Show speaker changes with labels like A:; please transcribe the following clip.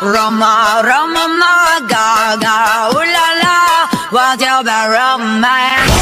A: Roma, Roma, Gaga, ooh la la, what's your romance?